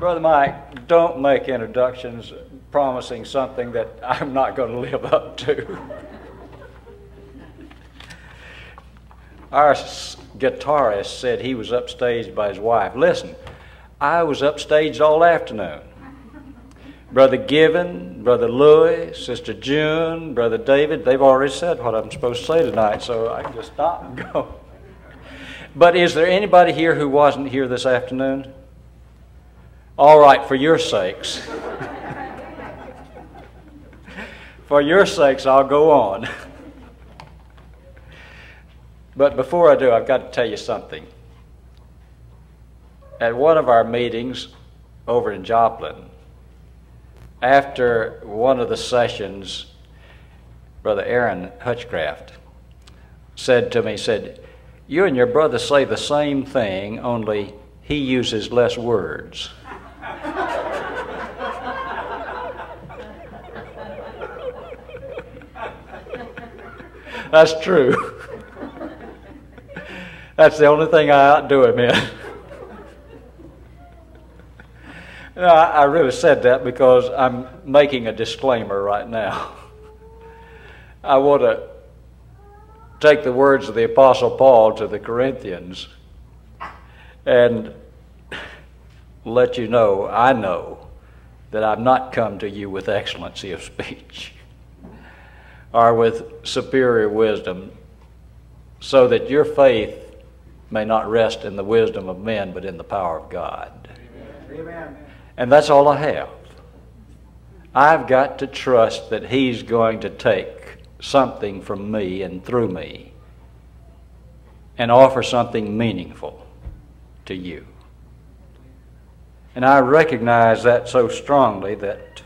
Brother Mike, don't make introductions promising something that I'm not going to live up to. Our guitarist said he was upstaged by his wife. Listen, I was upstaged all afternoon. Brother Given, Brother Louis, Sister June, Brother David, they've already said what I'm supposed to say tonight, so I can just stop and go. But is there anybody here who wasn't here this afternoon? All right, for your sakes. for your sakes, I'll go on. but before I do, I've got to tell you something. At one of our meetings over in Joplin, after one of the sessions, Brother Aaron Hutchcraft said to me, said, you and your brother say the same thing, only he uses less words. That's true. That's the only thing I outdo him in. no, I really said that because I'm making a disclaimer right now. I want to take the words of the Apostle Paul to the Corinthians and let you know, I know, that I've not come to you with excellency of speech or with superior wisdom, so that your faith may not rest in the wisdom of men, but in the power of God. Amen. And that's all I have. I've got to trust that He's going to take something from me and through me and offer something meaningful to you. And I recognize that so strongly that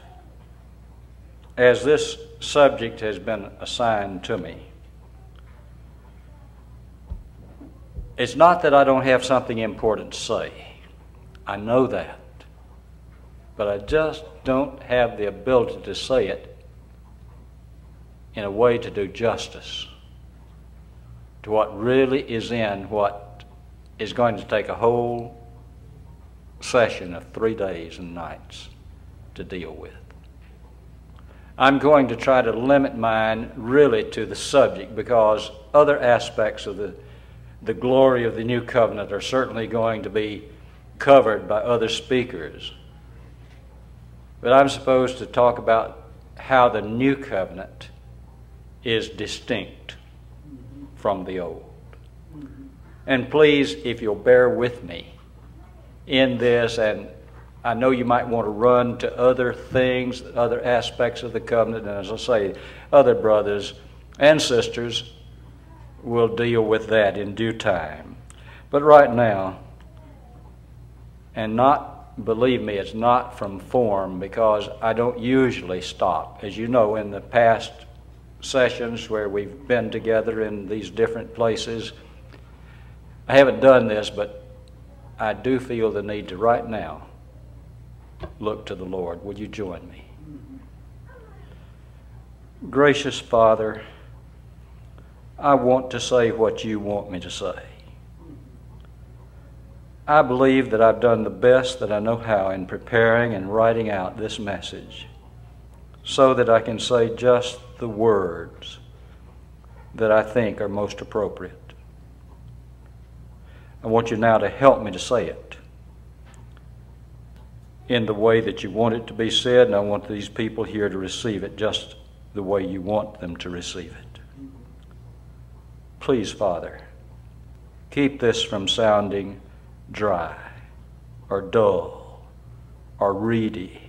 as this subject has been assigned to me, it's not that I don't have something important to say. I know that. But I just don't have the ability to say it in a way to do justice to what really is in what is going to take a whole session of three days and nights to deal with. I'm going to try to limit mine really to the subject because other aspects of the, the glory of the new covenant are certainly going to be covered by other speakers. But I'm supposed to talk about how the new covenant is distinct from the old. And please, if you'll bear with me in this, and I know you might want to run to other things, other aspects of the covenant, and as I say, other brothers and sisters will deal with that in due time. But right now, and not, believe me, it's not from form because I don't usually stop. As you know, in the past sessions where we've been together in these different places. I haven't done this, but I do feel the need to right now look to the Lord. Would you join me? Gracious Father, I want to say what you want me to say. I believe that I've done the best that I know how in preparing and writing out this message so that I can say just the words that I think are most appropriate. I want you now to help me to say it in the way that you want it to be said, and I want these people here to receive it just the way you want them to receive it. Please, Father, keep this from sounding dry or dull or reedy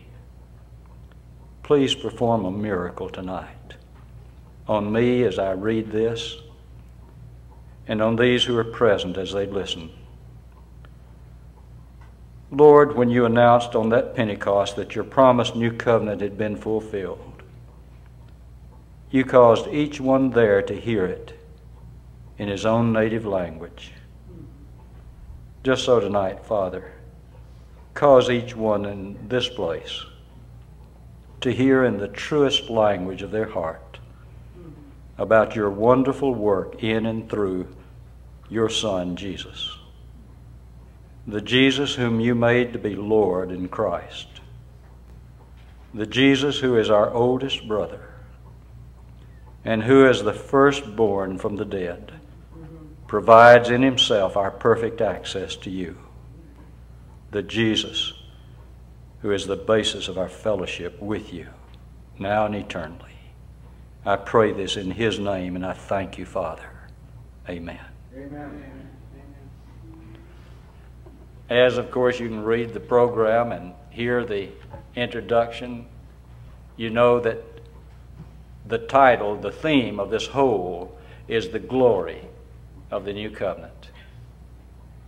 Please perform a miracle tonight on me as I read this and on these who are present as they listen. Lord, when you announced on that Pentecost that your promised new covenant had been fulfilled, you caused each one there to hear it in his own native language. Just so tonight, Father, cause each one in this place to hear in the truest language of their heart about your wonderful work in and through your Son, Jesus. The Jesus whom you made to be Lord in Christ, the Jesus who is our oldest brother, and who is the firstborn from the dead, provides in himself our perfect access to you, the Jesus who is the basis of our fellowship with you, now and eternally. I pray this in his name, and I thank you, Father. Amen. Amen. As, of course, you can read the program and hear the introduction, you know that the title, the theme of this whole is the glory of the new covenant.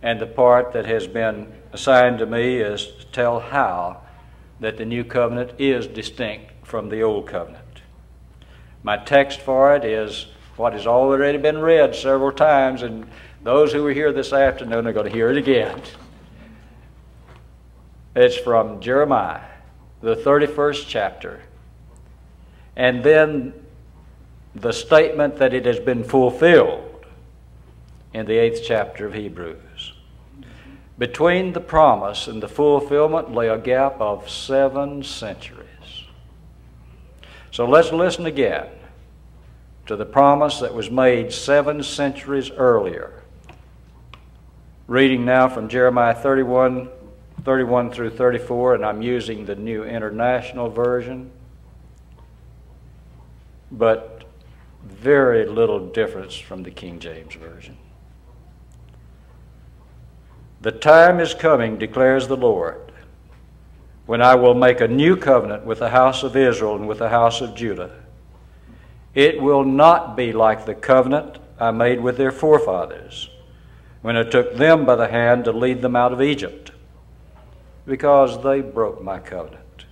And the part that has been assigned to me is to tell how that the new covenant is distinct from the old covenant. My text for it is what has already been read several times, and those who are here this afternoon are going to hear it again. It's from Jeremiah, the 31st chapter. And then the statement that it has been fulfilled in the eighth chapter of Hebrews. Between the promise and the fulfillment lay a gap of seven centuries. So let's listen again to the promise that was made seven centuries earlier. Reading now from Jeremiah 31 31 through 34, and I'm using the New International Version, but very little difference from the King James Version. The time is coming, declares the Lord, when I will make a new covenant with the house of Israel and with the house of Judah. It will not be like the covenant I made with their forefathers when I took them by the hand to lead them out of Egypt because they broke my covenant,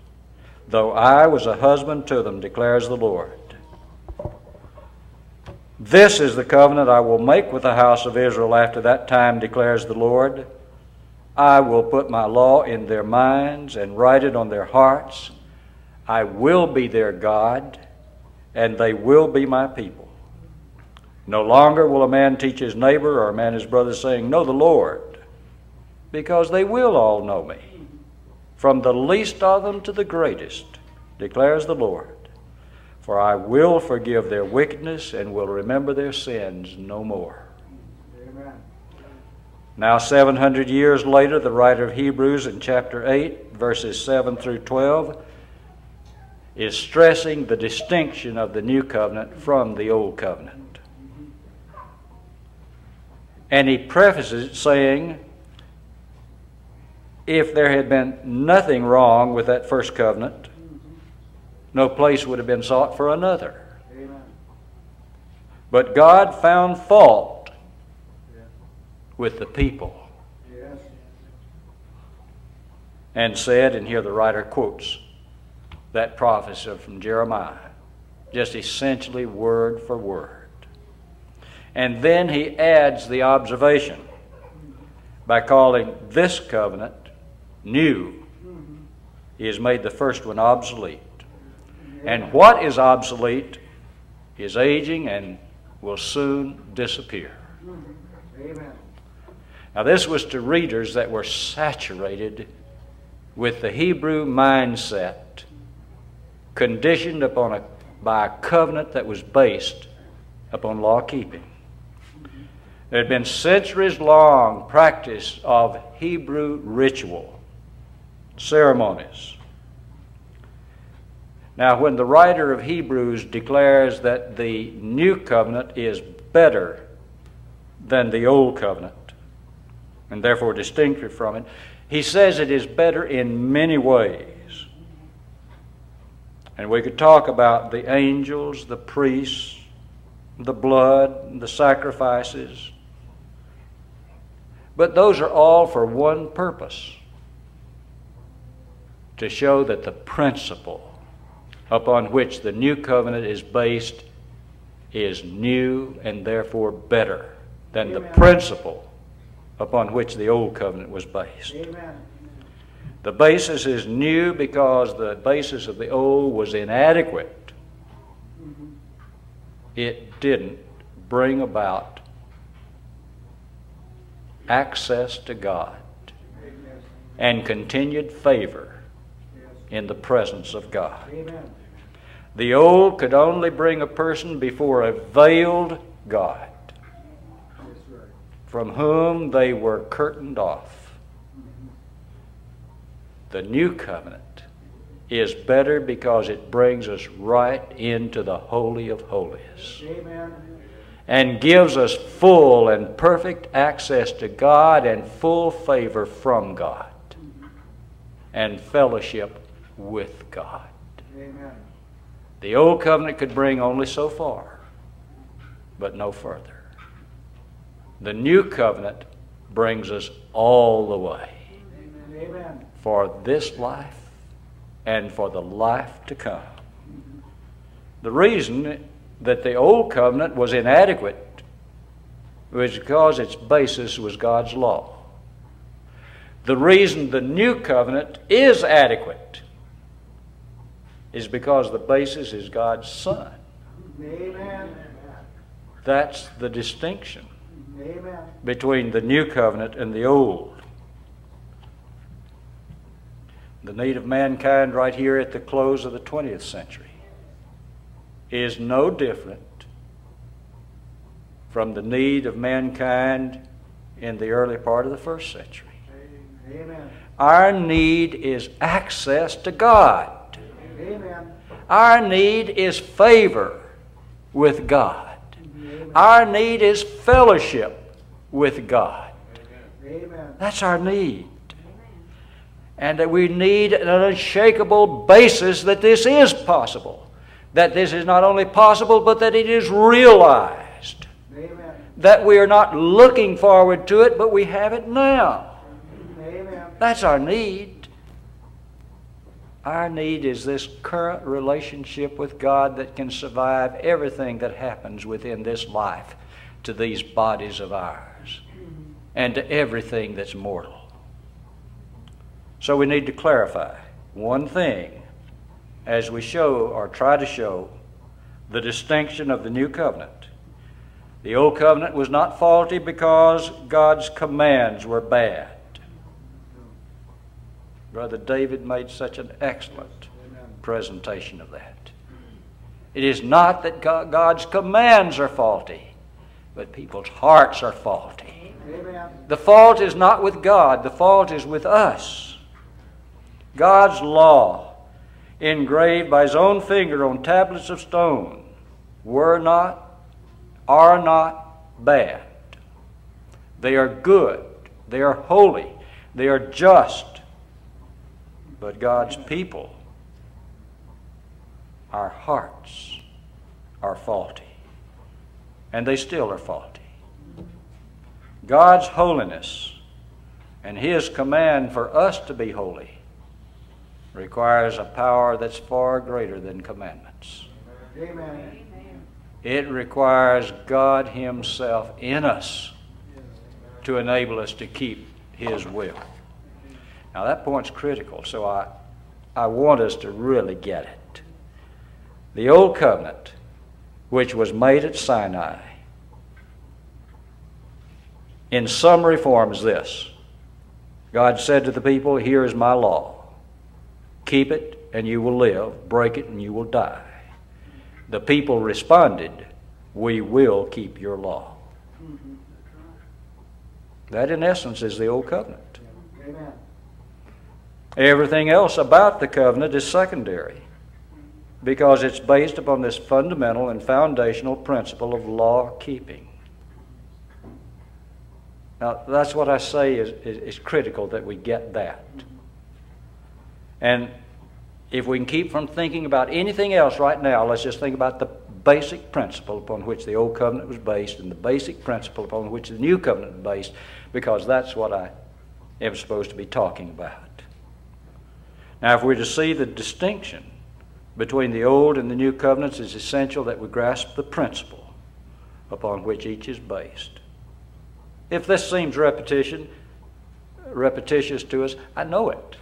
though I was a husband to them, declares the Lord. This is the covenant I will make with the house of Israel after that time, declares the Lord. I will put my law in their minds and write it on their hearts. I will be their God, and they will be my people. No longer will a man teach his neighbor or a man his brother, saying, Know the Lord, because they will all know me from the least of them to the greatest, declares the Lord. For I will forgive their wickedness and will remember their sins no more. Amen. Now, 700 years later, the writer of Hebrews in chapter 8, verses 7 through 12, is stressing the distinction of the new covenant from the old covenant. And he prefaces it saying, if there had been nothing wrong with that first covenant, no place would have been sought for another. But God found fault with the people. And said, and here the writer quotes that prophecy from Jeremiah, just essentially word for word. And then he adds the observation by calling this covenant new. He has made the first one obsolete. And what is obsolete is aging and will soon disappear. Now, this was to readers that were saturated with the Hebrew mindset, conditioned upon a, by a covenant that was based upon law keeping. There had been centuries long practice of Hebrew ritual ceremonies. Now, when the writer of Hebrews declares that the new covenant is better than the old covenant, and therefore distinctive from it, he says it is better in many ways. And we could talk about the angels, the priests, the blood, the sacrifices. But those are all for one purpose to show that the principle upon which the new covenant is based is new and therefore better than Amen. the principle upon which the old covenant was based. Amen. The basis is new because the basis of the old was inadequate. Mm-hmm. It didn't bring about access to God. and continued favor in the presence of God. Amen. The old could only bring a person before a veiled God from whom they were curtained off. The new covenant is better because it brings us right into the Holy of Holies Amen. and gives us full and perfect access to God and full favor from God and fellowship with God. Amen. The old covenant could bring only so far, but no further. The new covenant brings us all the way Amen. for this life and for the life to come. The reason that the old covenant was inadequate was because its basis was God's law. The reason the new covenant is adequate is because the basis is God's Son. Amen. That's the distinction Amen. between the new covenant and the old. The need of mankind right here at the close of the 20th century is no different from the need of mankind in the early part of the first century. Amen. Our need is access to God. Amen. Our need is favor with God. Amen. Our need is fellowship with God. Amen. That's our need. And that we need an unshakable basis that this is possible. That this is not only possible, but that it is realized. Amen. That we are not looking forward to it, but we have it now. Amen. That's our need. Our need is this current relationship with God that can survive everything that happens within this life to these bodies of ours and to everything that's mortal. So we need to clarify one thing as we show or try to show the distinction of the new covenant. The old covenant was not faulty because God's commands were bad. Brother David made such an excellent presentation of that. It is not that God's commands are faulty, but people's hearts are faulty. The fault is not with God, the fault is with us. God's law, engraved by His own finger on tablets of stone, were not, are not bad. They are good, they are holy, they are just. But God's people, our hearts, are faulty. And they still are faulty. God's holiness and His command for us to be holy requires a power that's far greater than commandments. Amen. It requires God Himself in us to enable us to keep His will. Now, that point's critical, so I, I want us to really get it. The Old Covenant, which was made at Sinai, in summary form is this God said to the people, Here is my law. Keep it and you will live, break it and you will die. The people responded, We will keep your law. Mm-hmm. That, in essence, is the Old Covenant. Amen. Everything else about the covenant is secondary because it's based upon this fundamental and foundational principle of law keeping. Now, that's what I say is, is, is critical that we get that. And if we can keep from thinking about anything else right now, let's just think about the basic principle upon which the Old Covenant was based and the basic principle upon which the New Covenant was based, because that's what I am supposed to be talking about. Now, if we're to see the distinction between the Old and the New Covenants, it's essential that we grasp the principle upon which each is based. If this seems repetition, repetitious to us, I know it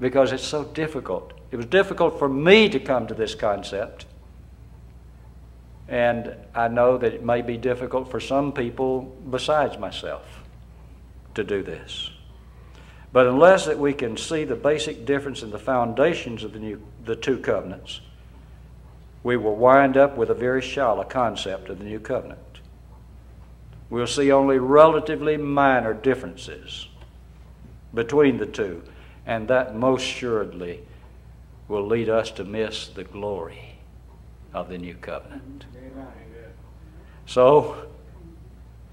because it's so difficult. It was difficult for me to come to this concept. And I know that it may be difficult for some people besides myself to do this. But unless that we can see the basic difference in the foundations of the, new, the two covenants, we will wind up with a very shallow concept of the new covenant. We'll see only relatively minor differences between the two, and that most assuredly will lead us to miss the glory of the new covenant. So,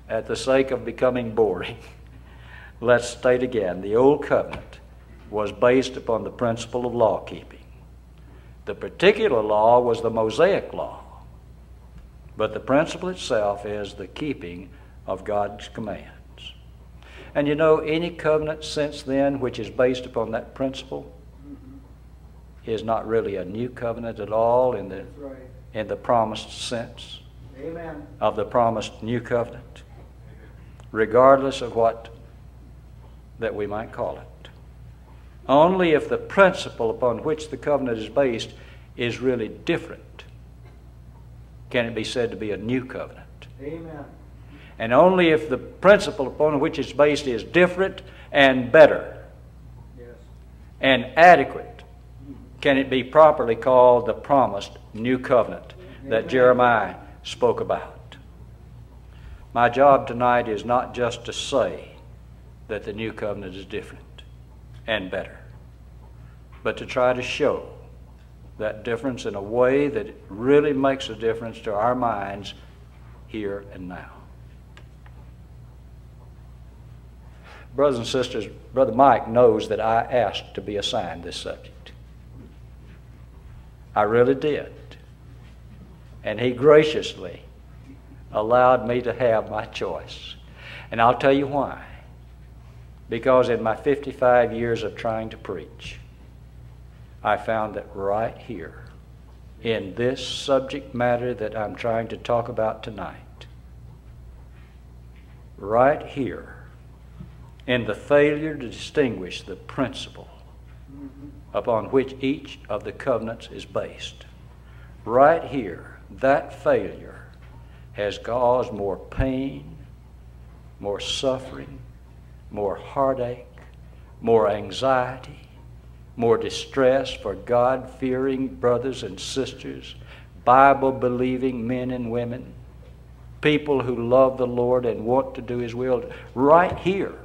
at the sake of becoming boring, let's state again the Old Covenant was based upon the principle of law keeping. The particular law was the Mosaic law, but the principle itself is the keeping of God's commands. And you know, any covenant since then which is based upon that principle mm-hmm. is not really a new covenant at all in the, right. in the promised sense Amen. of the promised new covenant, regardless of what that we might call it. Only if the principle upon which the covenant is based is really different can it be said to be a new covenant. Amen. And only if the principle upon which it's based is different and better Yes. and adequate can it be properly called the promised new covenant that Jeremiah spoke about. My job tonight is not just to say that the new covenant is different and better, but to try to show that difference in a way that really makes a difference to our minds here and now. Brothers and sisters, Brother Mike knows that I asked to be assigned this subject. I really did. And he graciously allowed me to have my choice. And I'll tell you why. Because in my 55 years of trying to preach, I found that right here, in this subject matter that I'm trying to talk about tonight, right here, in the failure to distinguish the principle upon which each of the covenants is based. Right here, that failure has caused more pain, more suffering, more heartache, more anxiety, more distress for God fearing brothers and sisters, Bible believing men and women, people who love the Lord and want to do His will. Right here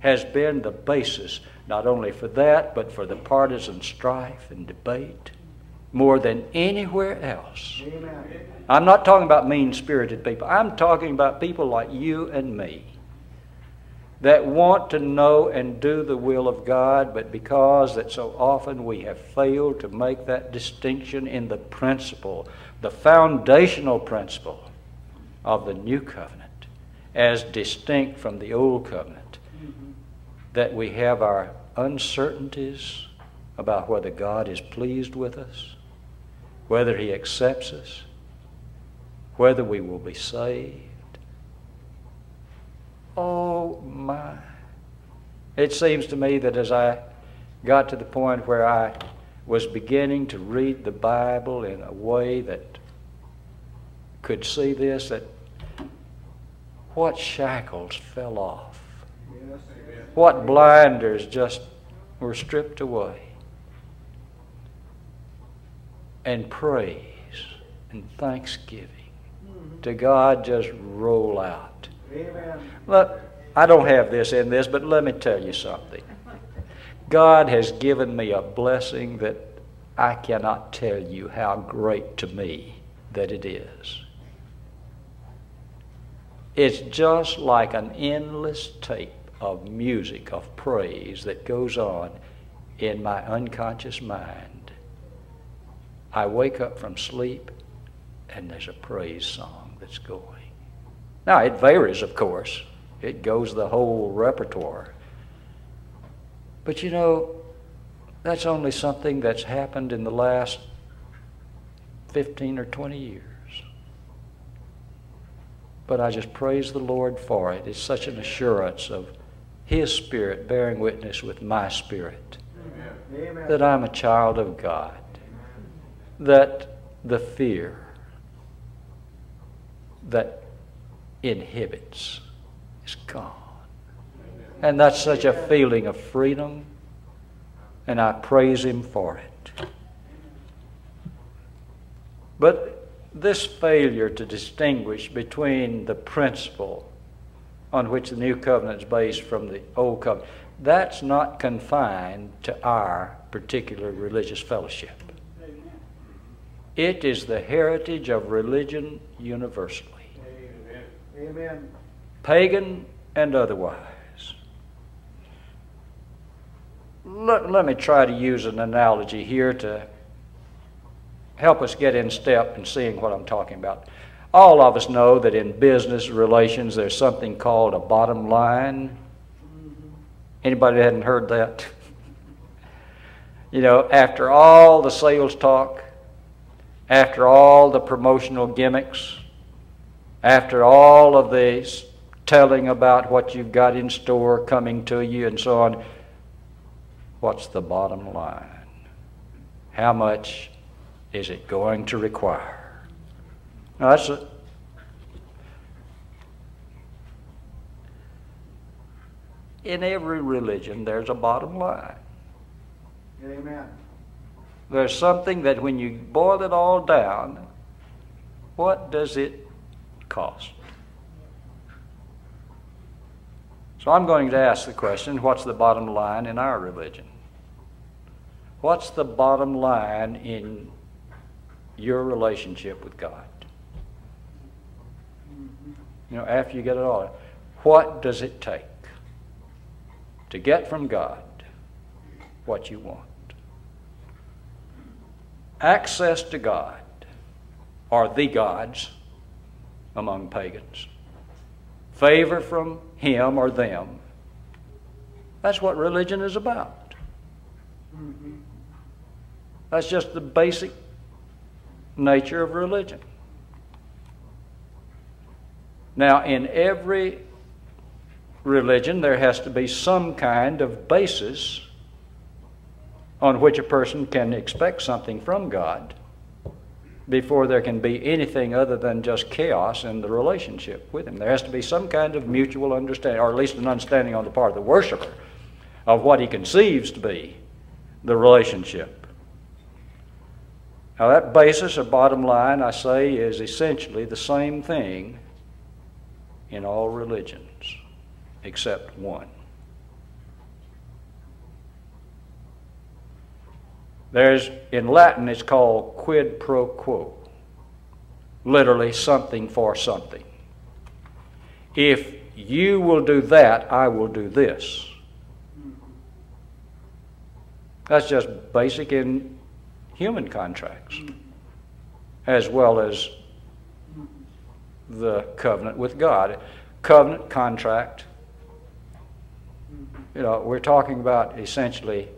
has been the basis not only for that, but for the partisan strife and debate more than anywhere else. Amen. I'm not talking about mean spirited people. I'm talking about people like you and me that want to know and do the will of God, but because that so often we have failed to make that distinction in the principle, the foundational principle of the new covenant, as distinct from the old covenant, mm-hmm. that we have our uncertainties about whether God is pleased with us, whether He accepts us, whether we will be saved. Oh my. It seems to me that as I got to the point where I was beginning to read the Bible in a way that could see this, that what shackles fell off, Yes. what blinders just were stripped away, and praise and thanksgiving to God just roll out. Amen. Look, I don't have this in this, but let me tell you something. God has given me a blessing that I cannot tell you how great to me that it is. It's just like an endless tape of music, of praise that goes on in my unconscious mind. I wake up from sleep and there's a praise song that's going. Now, it varies, of course. It goes the whole repertoire. But you know, that's only something that's happened in the last 15 or 20 years. But I just praise the Lord for it. It's such an assurance of His Spirit bearing witness with my spirit Amen. that I'm a child of God, that the fear that inhibits is gone. And that's such a feeling of freedom, and I praise Him for it. But this failure to distinguish between the principle on which the new covenant is based from the old covenant, that's not confined to our particular religious fellowship. It is the heritage of religion universally, Amen. Pagan and otherwise. Let, let me try to use an analogy here to help us get in step in seeing what I'm talking about. All of us know that in business relations there's something called a bottom line. Anybody that hadn't heard that? you know, after all the sales talk, after all the promotional gimmicks, after all of the telling about what you've got in store coming to you and so on, what's the bottom line? How much is it going to require? Now that's a, in every religion there's a bottom line. Amen. There's something that when you boil it all down, what does it cost? So I'm going to ask the question what's the bottom line in our religion? What's the bottom line in your relationship with God? You know, after you get it all, what does it take to get from God what you want? Access to God or the gods among pagans. Favor from him or them. That's what religion is about. That's just the basic nature of religion. Now, in every religion, there has to be some kind of basis on which a person can expect something from God before there can be anything other than just chaos in the relationship with Him. There has to be some kind of mutual understanding, or at least an understanding on the part of the worshiper of what he conceives to be the relationship. Now, that basis or bottom line, I say, is essentially the same thing in all religions except one. There's, in Latin, it's called quid pro quo. Literally, something for something. If you will do that, I will do this. That's just basic in human contracts, as well as the covenant with God. Covenant, contract, you know, we're talking about essentially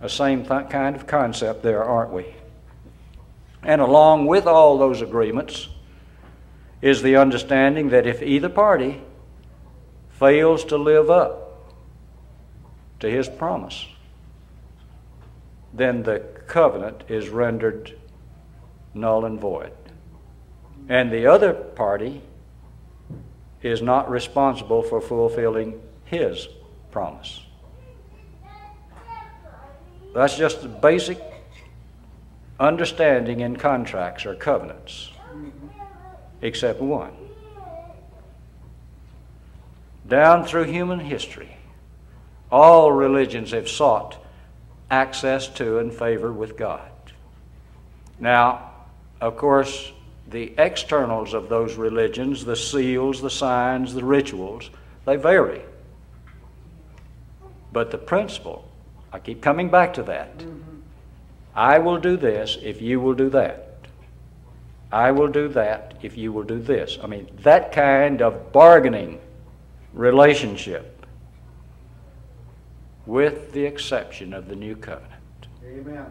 a same th- kind of concept there, aren't we? And along with all those agreements is the understanding that if either party fails to live up to his promise, then the covenant is rendered null and void. And the other party is not responsible for fulfilling his promise. That's just the basic understanding in contracts or covenants, except one. Down through human history, all religions have sought access to and favor with God. Now, of course, the externals of those religions, the seals, the signs, the rituals, they vary. But the principle, I keep coming back to that. I will do this if you will do that. I will do that if you will do this. I mean, that kind of bargaining relationship, with the exception of the new covenant. Amen.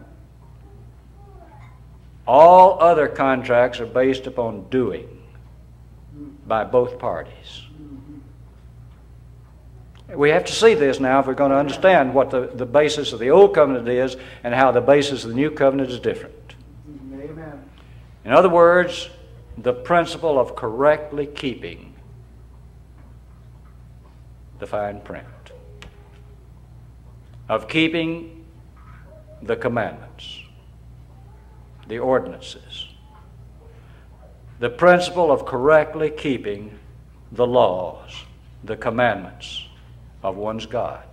All other contracts are based upon doing by both parties. We have to see this now if we're going to understand what the, the basis of the old covenant is and how the basis of the new covenant is different. Amen. In other words, the principle of correctly keeping the fine print. of keeping the commandments, the ordinances, the principle of correctly keeping the laws, the commandments of one's God.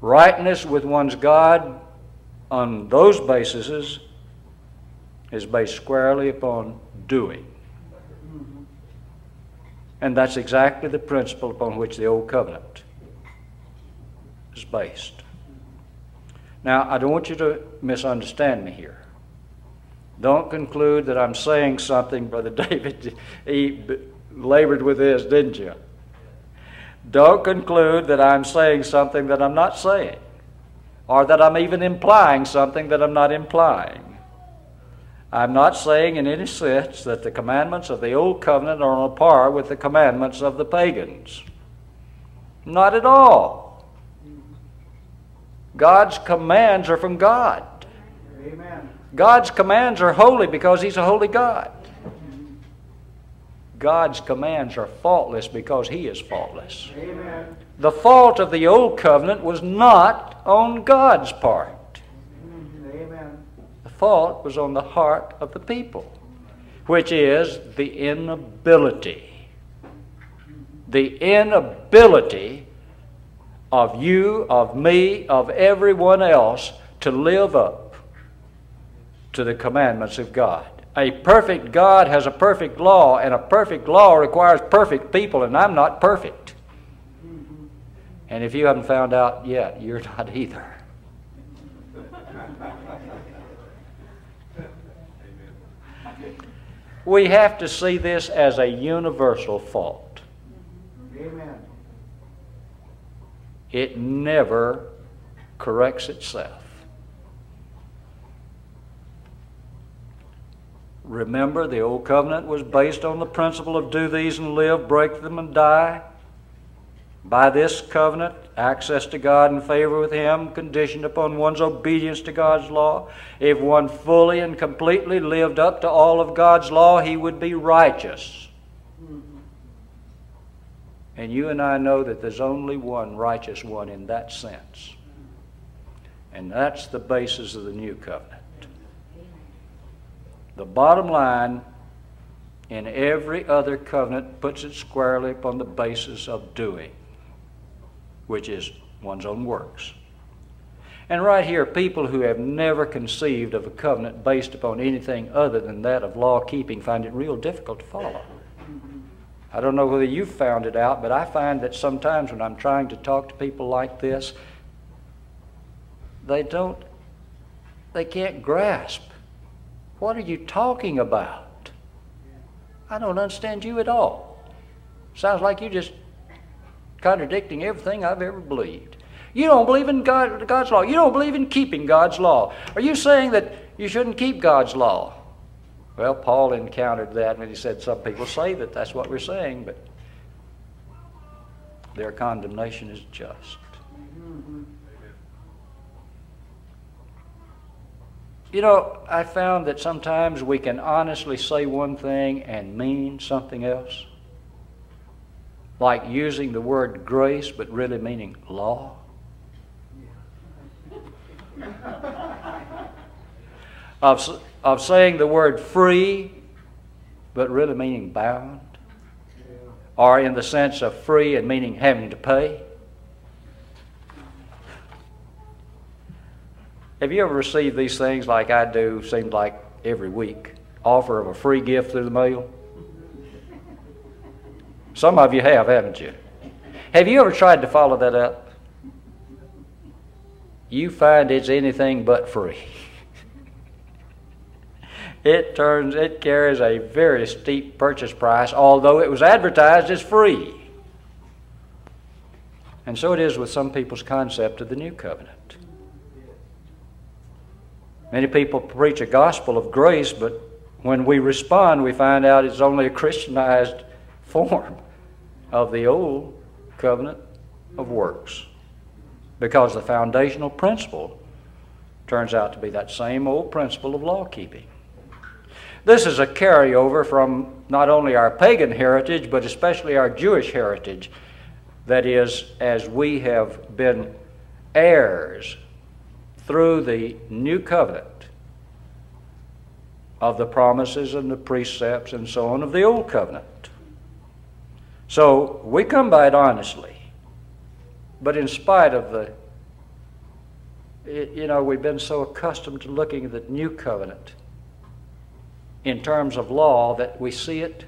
Rightness with one's God on those bases is based squarely upon doing. And that's exactly the principle upon which the Old Covenant is based. Now, I don't want you to misunderstand me here. Don't conclude that I'm saying something, Brother David. He labored with this, didn't you? Don't conclude that I'm saying something that I'm not saying, or that I'm even implying something that I'm not implying. I'm not saying in any sense that the commandments of the Old Covenant are on a par with the commandments of the pagans. Not at all. God's commands are from God. Amen. God's commands are holy because He's a holy God. God's commands are faultless because He is faultless. Amen. The fault of the Old Covenant was not on God's part Amen. The fault was on the heart of the people, which is the inability. The inability of you, of me, of everyone else to live up to the commandments of God. A perfect God has a perfect law, and a perfect law requires perfect people, and I'm not perfect. And if you haven't found out yet, you're not either. We have to see this as a universal fault. Amen. It never corrects itself. Remember, the Old Covenant was based on the principle of do these and live, break them and die. By this covenant, access to God and favor with Him conditioned upon one's obedience to God's law. If one fully and completely lived up to all of God's law, he would be righteous. And you and I know that there's only one righteous one in that sense. And that's the basis of the new covenant. The bottom line in every other covenant puts it squarely upon the basis of doing which is one's own works. And right here, people who have never conceived of a covenant based upon anything other than that of law keeping find it real difficult to follow. I don't know whether you've found it out, but I find that sometimes when I'm trying to talk to people like this, they don't, they can't grasp. What are you talking about? I don't understand you at all. Sounds like you're just contradicting everything I've ever believed. You don't believe in God, God's law. You don't believe in keeping God's law. Are you saying that you shouldn't keep God's law? Well, Paul encountered that when he said some people say that that's what we're saying, but their condemnation is just. You know, I found that sometimes we can honestly say one thing and mean something else like using the word grace but really meaning law? of, of saying the word free but really meaning bound? Or in the sense of free and meaning having to pay? Have you ever received these things like I do, seems like every week? Offer of a free gift through the mail? Some of you have, haven't you? Have you ever tried to follow that up? You find it's anything but free. it turns it carries a very steep purchase price, although it was advertised as free. And so it is with some people's concept of the new covenant. Many people preach a gospel of grace, but when we respond, we find out it's only a Christianized form of the old covenant of works. Because the foundational principle turns out to be that same old principle of law keeping. This is a carryover from not only our pagan heritage, but especially our Jewish heritage. That is, as we have been heirs through the new covenant of the promises and the precepts and so on of the old covenant. So we come by it honestly. But in spite of the, you know, we've been so accustomed to looking at the new covenant in terms of law that we see it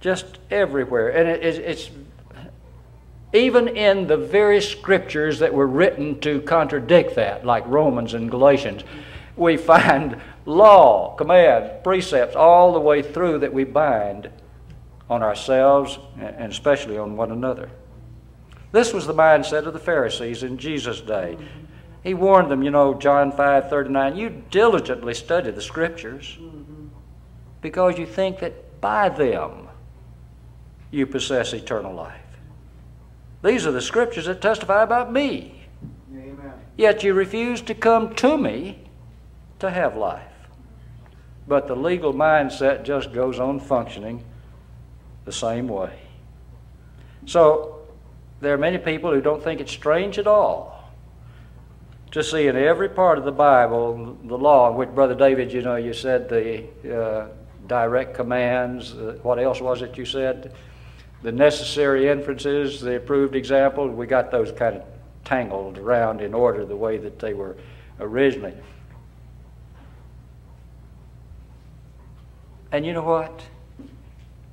just everywhere. And it, it's even in the very scriptures that were written to contradict that, like Romans and Galatians, we find law, command, precepts all the way through that we bind on ourselves and especially on one another. This was the mindset of the Pharisees in Jesus' day. He warned them, you know, John 5 39, you diligently study the scriptures because you think that by them you possess eternal life. These are the scriptures that testify about me. Amen. Yet you refuse to come to me to have life. But the legal mindset just goes on functioning the same way. So, there are many people who don't think it's strange at all to see in every part of the Bible the law, which, Brother David, you know, you said the uh, direct commands. Uh, what else was it you said? The necessary inferences, the approved examples. We got those kind of tangled around in order the way that they were originally. And you know what?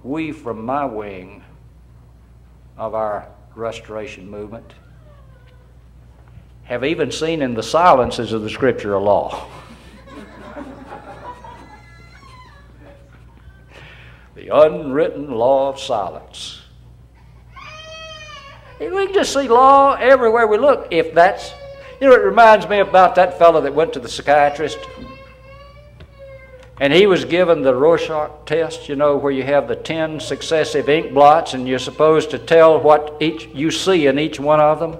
We, from my wing of our restoration movement, have even seen in the silences of the Scripture a law. the unwritten law of silence. We can just see law everywhere we look. If that's, you know, it reminds me about that fellow that went to the psychiatrist and he was given the Rorschach test, you know, where you have the 10 successive ink blots and you're supposed to tell what each you see in each one of them.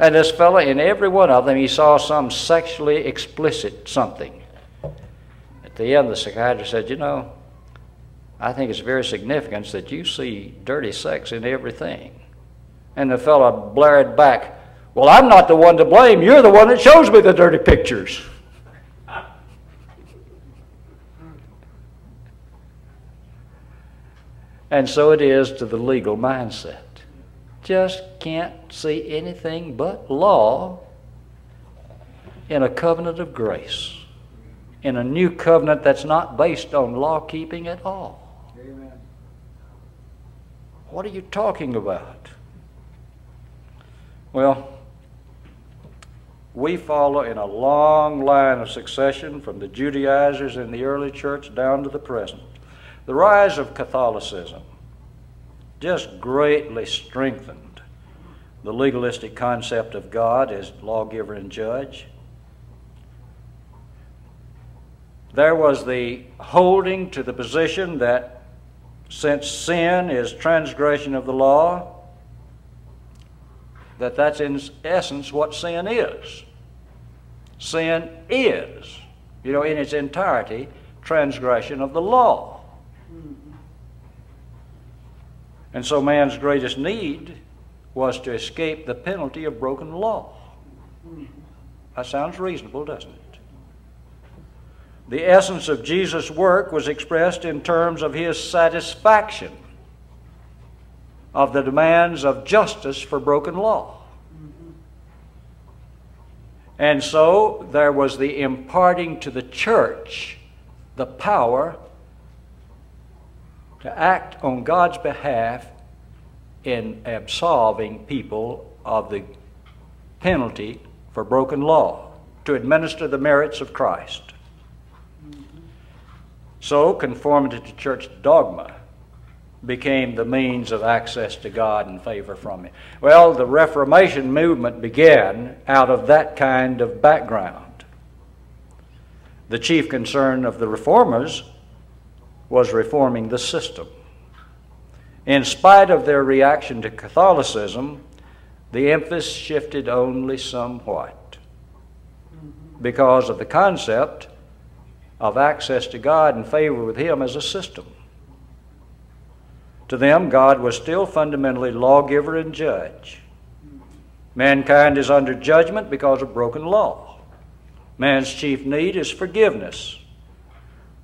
And this fellow, in every one of them, he saw some sexually explicit something. At the end, the psychiatrist said, You know, I think it's very significant that you see dirty sex in everything. And the fellow blared back, Well, I'm not the one to blame. You're the one that shows me the dirty pictures. And so it is to the legal mindset. Just can't see anything but law in a covenant of grace, in a new covenant that's not based on law keeping at all. Amen. What are you talking about? Well, we follow in a long line of succession from the Judaizers in the early church down to the present. The rise of Catholicism just greatly strengthened the legalistic concept of God as lawgiver and judge. There was the holding to the position that since sin is transgression of the law, that that's in essence what sin is. Sin is, you know, in its entirety, transgression of the law. Mm-hmm. And so man's greatest need was to escape the penalty of broken law. Mm-hmm. That sounds reasonable, doesn't it? The essence of Jesus' work was expressed in terms of his satisfaction of the demands of justice for broken law. And so there was the imparting to the church the power to act on God's behalf in absolving people of the penalty for broken law, to administer the merits of Christ. So, conformity to church dogma became the means of access to God and favor from Him. Well, the Reformation movement began out of that kind of background. The chief concern of the reformers was reforming the system. In spite of their reaction to Catholicism, the emphasis shifted only somewhat because of the concept of access to God and favor with Him as a system. To them, God was still fundamentally lawgiver and judge. Mankind is under judgment because of broken law. Man's chief need is forgiveness.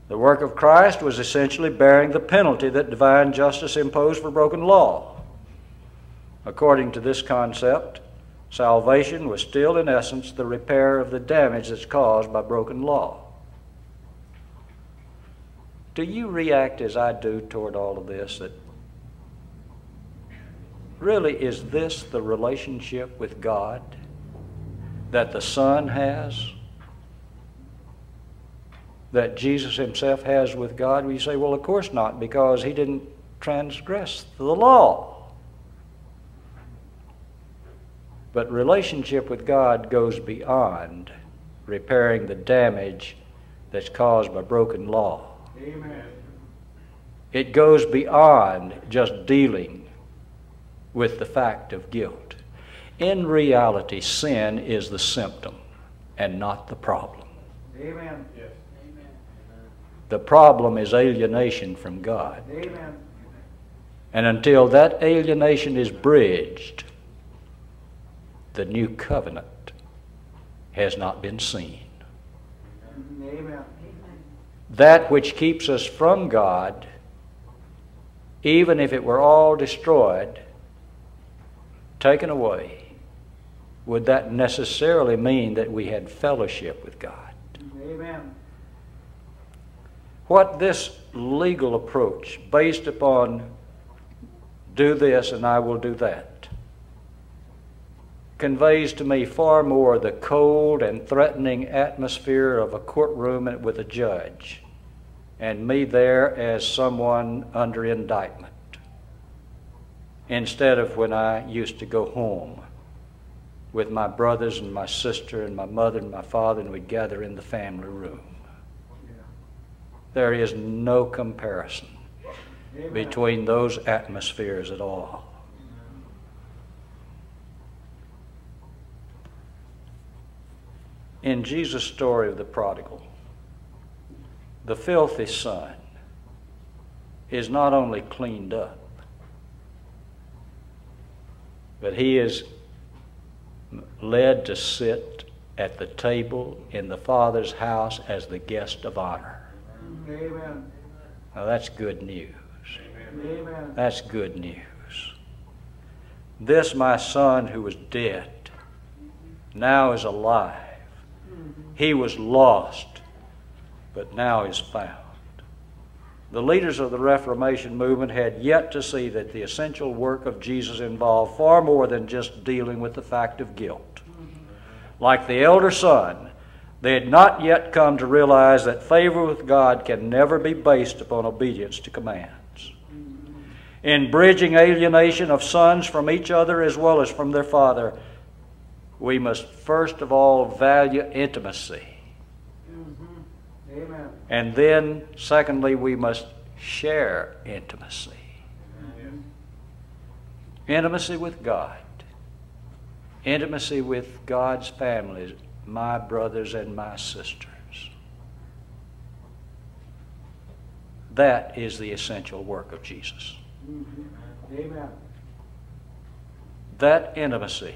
The work of Christ was essentially bearing the penalty that divine justice imposed for broken law. According to this concept, salvation was still, in essence, the repair of the damage that's caused by broken law. Do you react as I do toward all of this? That really is this the relationship with God that the Son has? That Jesus Himself has with God? We say, well, of course not, because He didn't transgress the law. But relationship with God goes beyond repairing the damage that's caused by broken law. Amen. It goes beyond just dealing with the fact of guilt. In reality, sin is the symptom and not the problem. Amen. Yes. The problem is alienation from God. Amen. And until that alienation is bridged, the new covenant has not been seen. Amen. That which keeps us from God, even if it were all destroyed, taken away, would that necessarily mean that we had fellowship with God? Amen. What this legal approach, based upon do this and I will do that, conveys to me far more the cold and threatening atmosphere of a courtroom with a judge, and me there as someone under indictment, instead of when I used to go home with my brothers and my sister and my mother and my father, and we'd gather in the family room. There is no comparison between those atmospheres at all. In Jesus' story of the prodigal, the filthy son is not only cleaned up, but he is led to sit at the table in the Father's house as the guest of honor. Amen. Now that's good news. Amen. That's good news. This my son who was dead now is alive. He was lost, but now is found. The leaders of the Reformation movement had yet to see that the essential work of Jesus involved far more than just dealing with the fact of guilt. Like the elder son, they had not yet come to realize that favor with God can never be based upon obedience to commands. In bridging alienation of sons from each other as well as from their father, we must first of all value intimacy. Mm-hmm. Amen. And then, secondly, we must share intimacy. Intimacy with God, intimacy with God's families, my brothers and my sisters. That is the essential work of Jesus. Mm-hmm. Amen. That intimacy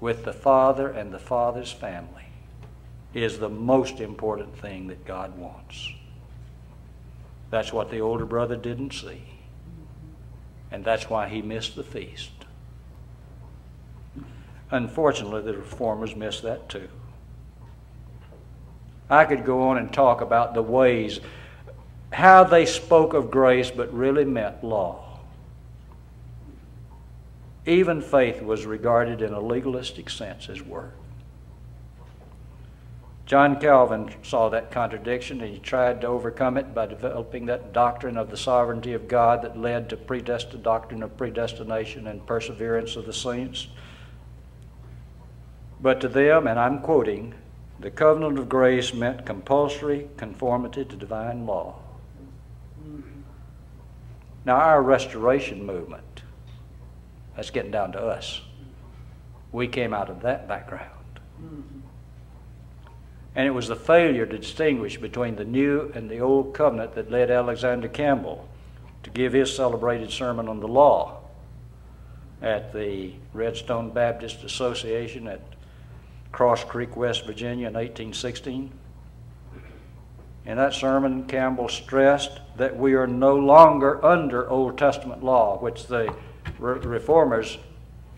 with the Father and the Father's family is the most important thing that God wants. That's what the older brother didn't see. And that's why he missed the feast. Unfortunately, the reformers missed that too. I could go on and talk about the ways, how they spoke of grace but really meant law. Even faith was regarded in a legalistic sense as work. John Calvin saw that contradiction and he tried to overcome it by developing that doctrine of the sovereignty of God that led to predestined doctrine of predestination and perseverance of the saints. But to them, and I'm quoting, the covenant of grace meant compulsory conformity to divine law. Now, our restoration movement, that's getting down to us. We came out of that background. And it was the failure to distinguish between the new and the old covenant that led Alexander Campbell to give his celebrated sermon on the law at the Redstone Baptist Association at Cross Creek, West Virginia in 1816. In that sermon, Campbell stressed that we are no longer under Old Testament law, which the re- reformers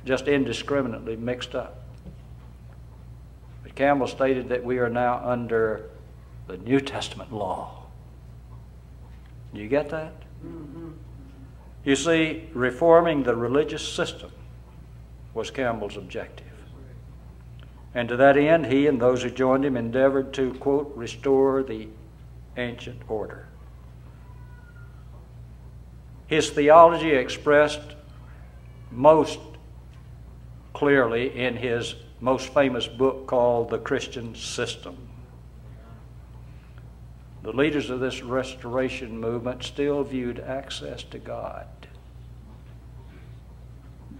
just indiscriminately mixed up. But Campbell stated that we are now under the New Testament law. Do you get that? Mm-hmm. You see, reforming the religious system was Campbell's objective. And to that end, he and those who joined him endeavored to, quote, restore the ancient order. His theology expressed most clearly in his most famous book called The Christian System. The leaders of this restoration movement still viewed access to God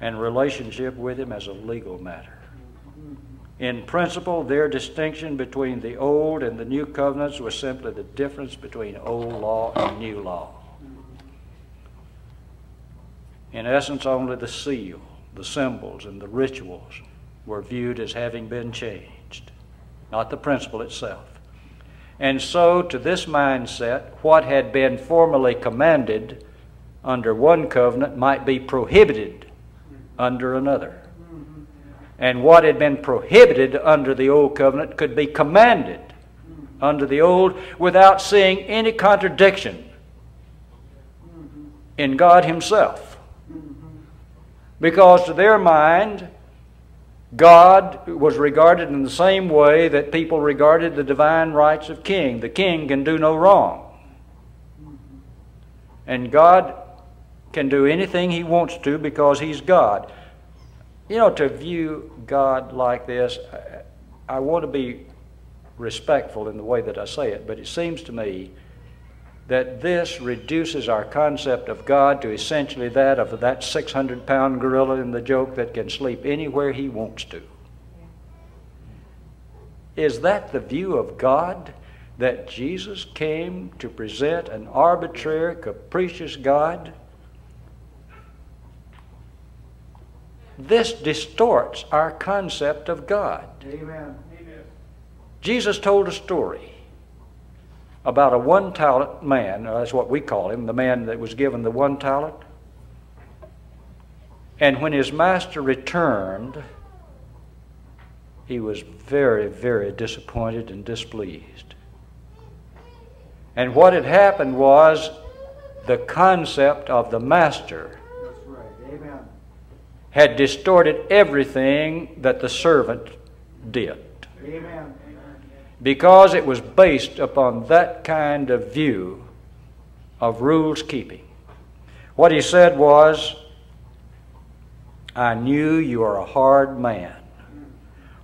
and relationship with Him as a legal matter. In principle, their distinction between the Old and the New Covenants was simply the difference between Old Law and New Law. In essence, only the seal, the symbols, and the rituals were viewed as having been changed, not the principle itself. And so, to this mindset, what had been formerly commanded under one covenant might be prohibited under another. And what had been prohibited under the old covenant could be commanded under the old without seeing any contradiction in God Himself. Because to their mind, God was regarded in the same way that people regarded the divine rights of king. The king can do no wrong. And God can do anything he wants to because he's God. You know, to view God like this, I, I want to be respectful in the way that I say it, but it seems to me that this reduces our concept of God to essentially that of that 600 pound gorilla in the joke that can sleep anywhere he wants to. Is that the view of God? That Jesus came to present an arbitrary, capricious God? This distorts our concept of God. Amen. Jesus told a story about a one talent man, that's what we call him, the man that was given the one talent. And when his master returned, he was very, very disappointed and displeased. And what had happened was the concept of the master right. Had distorted everything that the servant did Amen. Because it was based upon that kind of view of rules keeping. What he said was, I knew you are a hard man,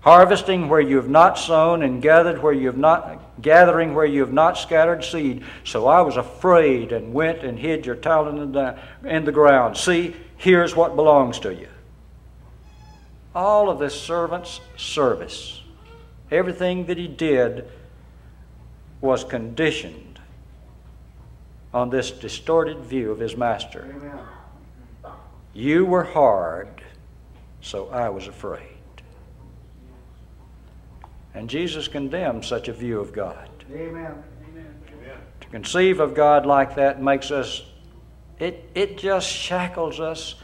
harvesting where you have not sown and gathered where you have not gathering where you have not scattered seed. So I was afraid and went and hid your talent in the, in the ground. See, here's what belongs to you. All of this servant's service, everything that he did was conditioned on this distorted view of his master. Amen. You were hard, so I was afraid. And Jesus condemned such a view of God. Amen. To conceive of God like that makes us, it, it just shackles us.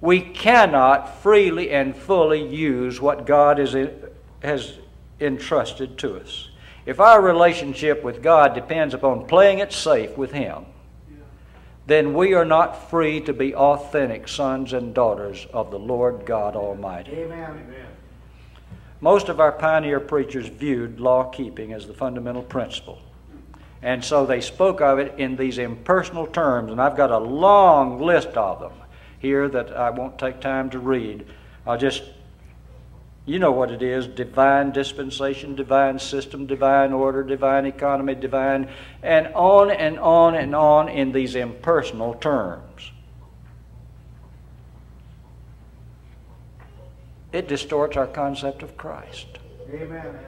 We cannot freely and fully use what God is, has entrusted to us. If our relationship with God depends upon playing it safe with Him, then we are not free to be authentic sons and daughters of the Lord God Almighty. Amen. Most of our pioneer preachers viewed law keeping as the fundamental principle. And so they spoke of it in these impersonal terms, and I've got a long list of them here that I won't take time to read. I'll just, you know what it is divine dispensation, divine system, divine order, divine economy, divine, and on and on and on in these impersonal terms. It distorts our concept of Christ. Amen.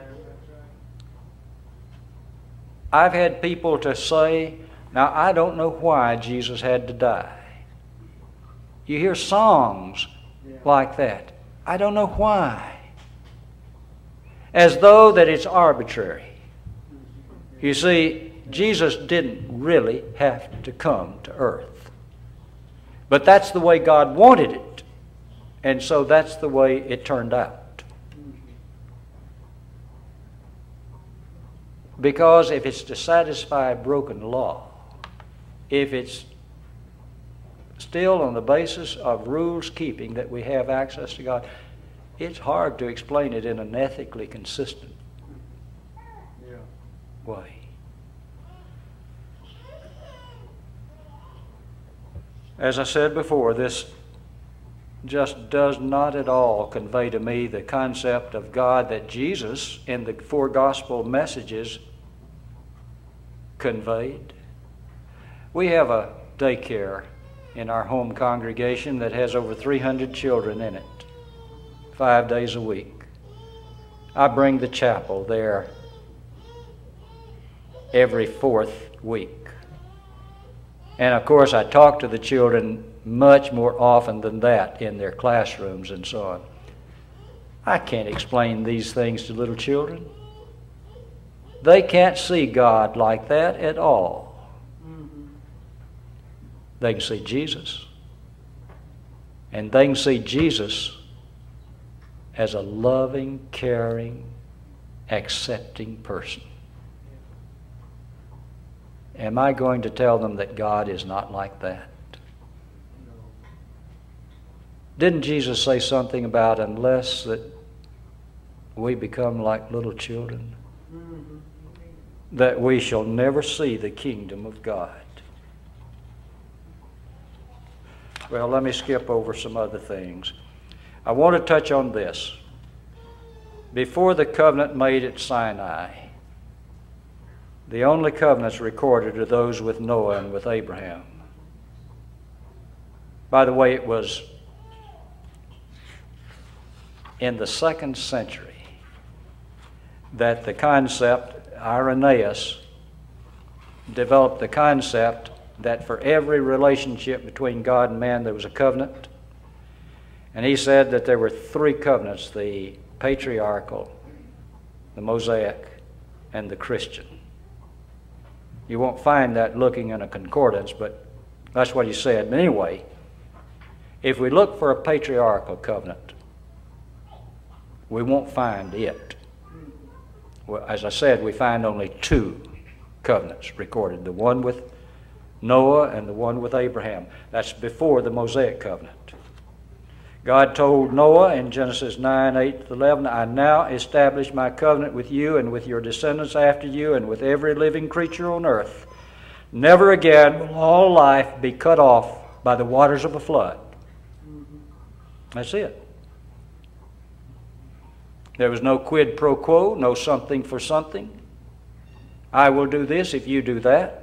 I've had people to say, Now, I don't know why Jesus had to die. You hear songs like that. I don't know why. As though that it's arbitrary. You see, Jesus didn't really have to come to earth. But that's the way God wanted it. And so that's the way it turned out. Because if it's to satisfy a broken law, if it's still on the basis of rules keeping that we have access to God, it's hard to explain it in an ethically consistent Yeah. way. As I said before, this just does not at all convey to me the concept of God that Jesus in the four gospel messages conveyed. We have a daycare in our home congregation that has over 300 children in it, five days a week. I bring the chapel there every fourth week. And of course, I talk to the children much more often than that in their classrooms and so on. I can't explain these things to little children. They can't see God like that at all. They can see Jesus. And they can see Jesus as a loving, caring, accepting person. Am I going to tell them that God is not like that? Didn't Jesus say something about unless that we become like little children, that we shall never see the kingdom of God? Well, let me skip over some other things. I want to touch on this. Before the covenant made at Sinai, the only covenants recorded are those with Noah and with Abraham. By the way, it was in the second century that the concept, Irenaeus, developed the concept that for every relationship between God and man there was a covenant. And he said that there were three covenants the patriarchal, the Mosaic, and the Christian. You won't find that looking in a concordance, but that's what he said. But anyway, if we look for a patriarchal covenant, we won't find it. Well, as I said, we find only two covenants recorded the one with Noah and the one with Abraham. That's before the Mosaic covenant. God told Noah in Genesis 9 8 to 11, I now establish my covenant with you and with your descendants after you and with every living creature on earth. Never again will all life be cut off by the waters of a flood. That's it. There was no quid pro quo, no something for something. I will do this if you do that.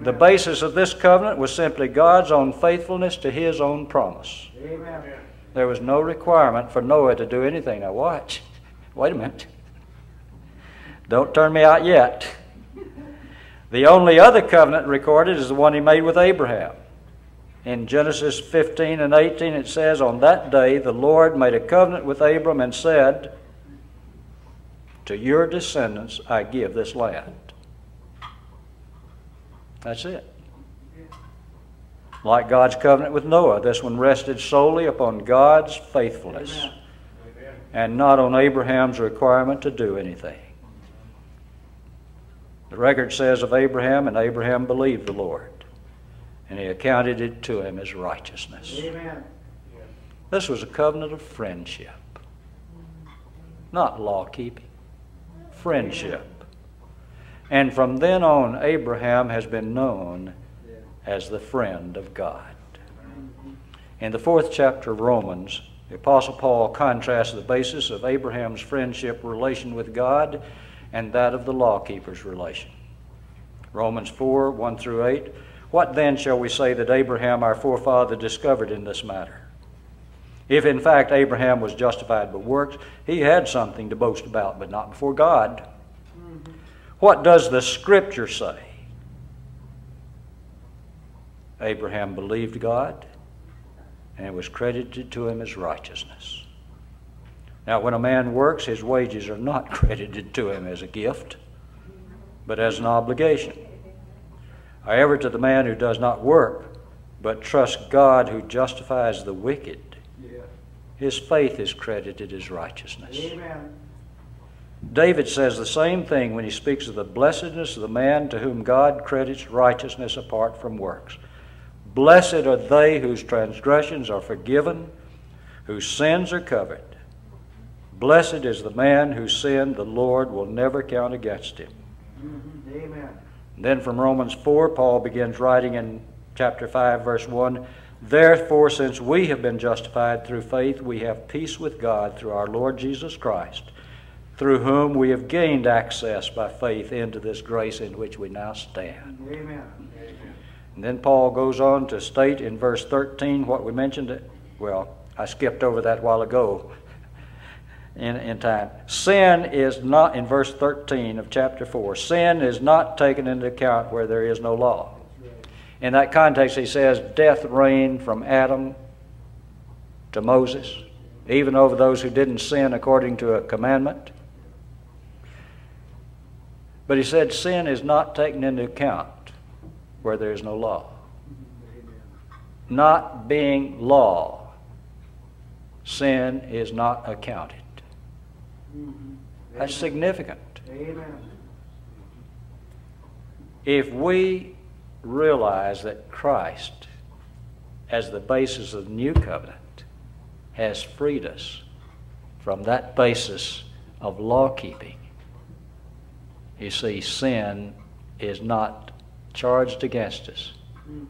The basis of this covenant was simply God's own faithfulness to his own promise. Amen. There was no requirement for Noah to do anything. Now, watch. Wait a minute. Don't turn me out yet. The only other covenant recorded is the one he made with Abraham. In Genesis 15 and 18, it says, On that day the Lord made a covenant with Abram and said, To your descendants I give this land. That's it. Like God's covenant with Noah, this one rested solely upon God's faithfulness Amen. and not on Abraham's requirement to do anything. The record says of Abraham, and Abraham believed the Lord, and he accounted it to him as righteousness. Amen. This was a covenant of friendship, not law keeping, friendship. And from then on, Abraham has been known as the friend of God. In the fourth chapter of Romans, the Apostle Paul contrasts the basis of Abraham's friendship relation with God and that of the lawkeeper's relation. Romans 4 1 through 8. What then shall we say that Abraham, our forefather, discovered in this matter? If in fact Abraham was justified by works, he had something to boast about, but not before God. What does the Scripture say? Abraham believed God, and it was credited to him as righteousness. Now, when a man works, his wages are not credited to him as a gift, but as an obligation. However, to the man who does not work, but trusts God who justifies the wicked, his faith is credited as righteousness. Amen. David says the same thing when he speaks of the blessedness of the man to whom God credits righteousness apart from works. Blessed are they whose transgressions are forgiven, whose sins are covered. Blessed is the man whose sin the Lord will never count against him. Amen. And then from Romans 4, Paul begins writing in chapter 5, verse 1 Therefore, since we have been justified through faith, we have peace with God through our Lord Jesus Christ, through whom we have gained access by faith into this grace in which we now stand. Amen. And then Paul goes on to state in verse 13 what we mentioned. Well, I skipped over that a while ago in, in time. Sin is not, in verse 13 of chapter 4, sin is not taken into account where there is no law. In that context, he says, death reigned from Adam to Moses, even over those who didn't sin according to a commandment. But he said, sin is not taken into account where there is no law. Not being law, sin is not accounted. Mhm. That's significant. Amen. If we realize that Christ, as the basis of the new covenant, has freed us from that basis of law keeping, you see, sin is not charged against us. Mhm.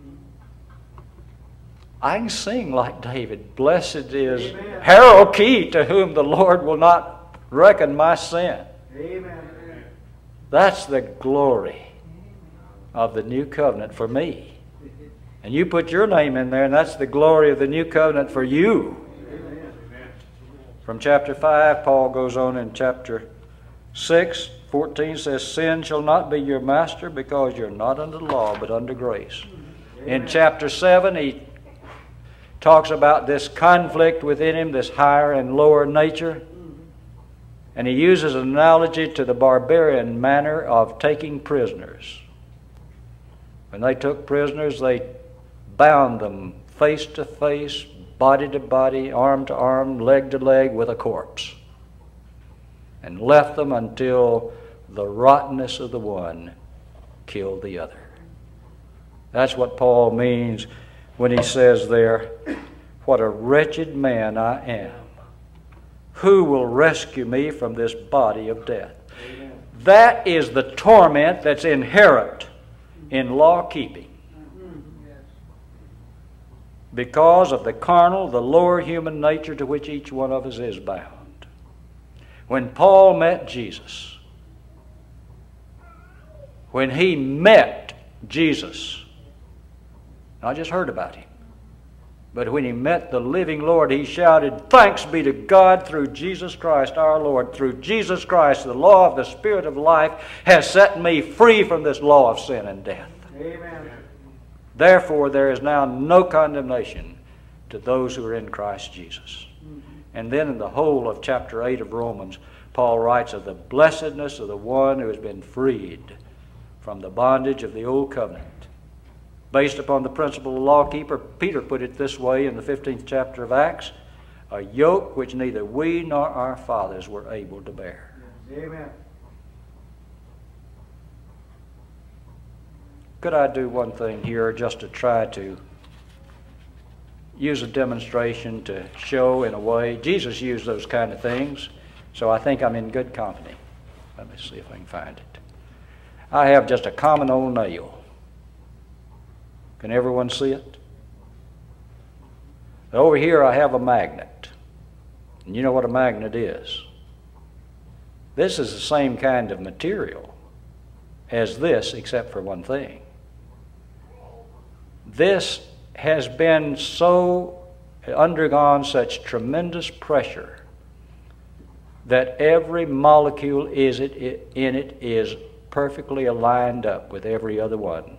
I can sing like David, Blessed is Amen. Harold Key, to whom the Lord will not reckon my sin. Amen. That's the glory of the new covenant for me. And you put your name in there, and that's the glory of the new covenant for you. Amen. From chapter 5, Paul goes on in chapter 6, 14 says, Sin shall not be your master because you're not under law but under grace. In chapter 7, he talks about this conflict within him, this higher and lower nature. And he uses an analogy to the barbarian manner of taking prisoners. When they took prisoners, they bound them face to face, body to body, arm to arm, leg to leg with a corpse, and left them until the rottenness of the one killed the other. That's what Paul means when he says there, What a wretched man I am. Who will rescue me from this body of death? Amen. That is the torment that's inherent in law keeping. Because of the carnal, the lower human nature to which each one of us is bound. When Paul met Jesus, when he met Jesus, not just heard about him, but when he met the living Lord, he shouted, Thanks be to God through Jesus Christ our Lord. Through Jesus Christ, the law of the Spirit of life has set me free from this law of sin and death. Amen. Therefore, there is now no condemnation to those who are in Christ Jesus. And then in the whole of chapter 8 of Romans, Paul writes of the blessedness of the one who has been freed from the bondage of the old covenant. Based upon the principle of law keeper, Peter put it this way in the 15th chapter of Acts a yoke which neither we nor our fathers were able to bear. Amen. Could I do one thing here just to try to use a demonstration to show in a way? Jesus used those kind of things, so I think I'm in good company. Let me see if I can find it. I have just a common old nail. Can everyone see it? Over here I have a magnet. And you know what a magnet is? This is the same kind of material as this, except for one thing. This has been so undergone such tremendous pressure that every molecule is it, in it is perfectly aligned up with every other one.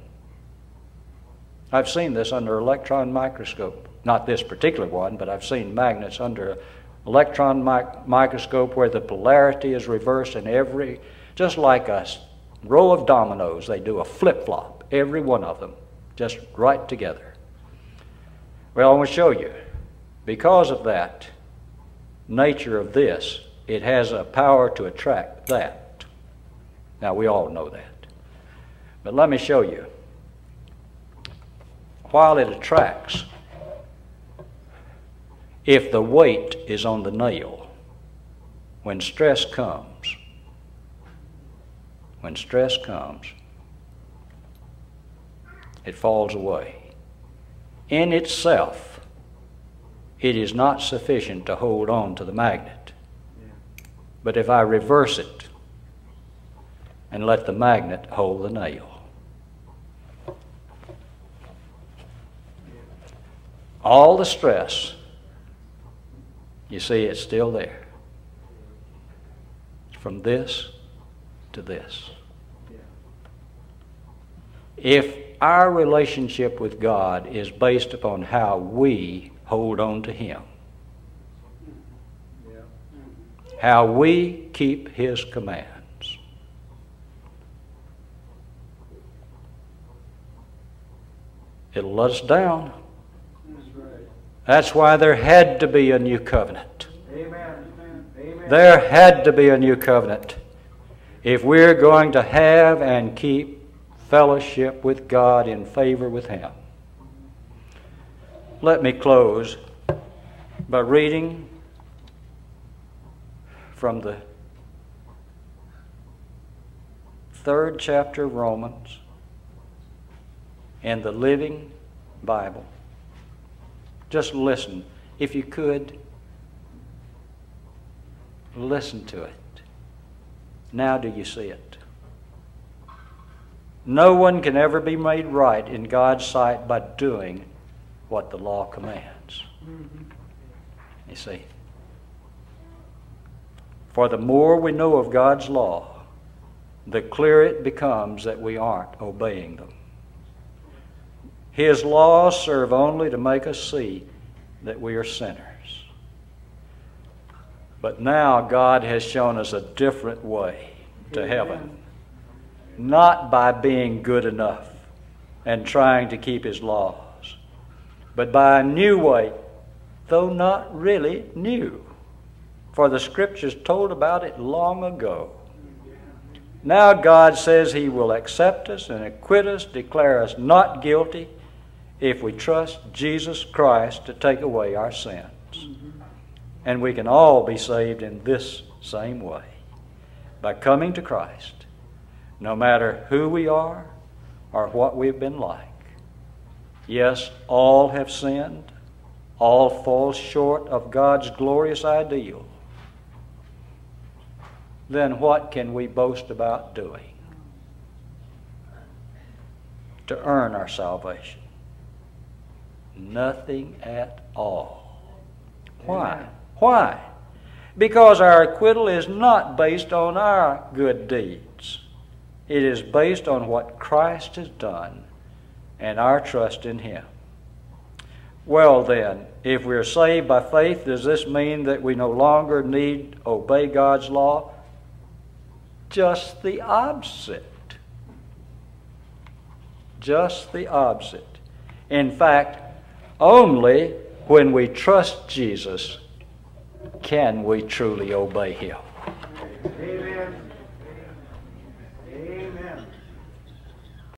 I've seen this under electron microscope. Not this particular one, but I've seen magnets under electron mic- microscope where the polarity is reversed in every, just like a row of dominoes, they do a flip flop, every one of them, just right together. Well, I want to show you. Because of that nature of this, it has a power to attract that. Now, we all know that. But let me show you. While it attracts, if the weight is on the nail, when stress comes, when stress comes, it falls away. In itself, it is not sufficient to hold on to the magnet. But if I reverse it and let the magnet hold the nail, all the stress, you see, it's still there. From this to this. If our relationship with God is based upon how we hold on to Him, how we keep His commands, it'll let us down. That's why there had to be a new covenant. Amen. Amen. There had to be a new covenant. If we're going to have and keep fellowship with God in favor with Him. Let me close by reading from the third chapter of Romans in the Living Bible. Just listen. If you could, listen to it. Now do you see it? No one can ever be made right in God's sight by doing what the law commands. You see? For the more we know of God's law, the clearer it becomes that we aren't obeying them. His laws serve only to make us see that we are sinners. But now God has shown us a different way to heaven. Not by being good enough and trying to keep His laws, but by a new way, though not really new. For the Scriptures told about it long ago. Now God says He will accept us and acquit us, declare us not guilty if we trust Jesus Christ to take away our sins. And we can all be saved in this same way by coming to Christ, no matter who we are or what we've been like. Yes, all have sinned, all fall short of God's glorious ideal. Then what can we boast about doing to earn our salvation? Nothing at all. Why? Why? Because our acquittal is not based on our good deeds. It is based on what Christ has done and our trust in Him. Well, then, if we're saved by faith, does this mean that we no longer need obey God's law? Just the opposite. Just the opposite. In fact, only when we trust Jesus can we truly obey Him. Amen.